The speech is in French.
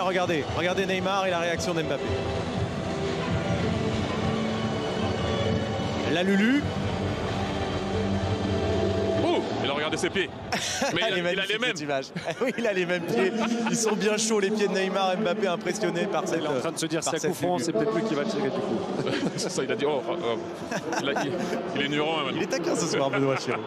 Regardez, regardez Neymar et la réaction d'Mbappé. La Lulu. Il a regardé ses pieds. Mais il, a, les mêmes. Ah oui, il a les mêmes pieds. Ils sont bien chauds, les pieds de Neymar. Mbappé impressionné par cette. Il est en train de se dire, c'est un coup c'est peut-être lui qui va tirer du coup. ça, il a dit, oh, oh. oh. Il, a, il, il, est nuant Il est taquin ce soir, Benoît Chiron.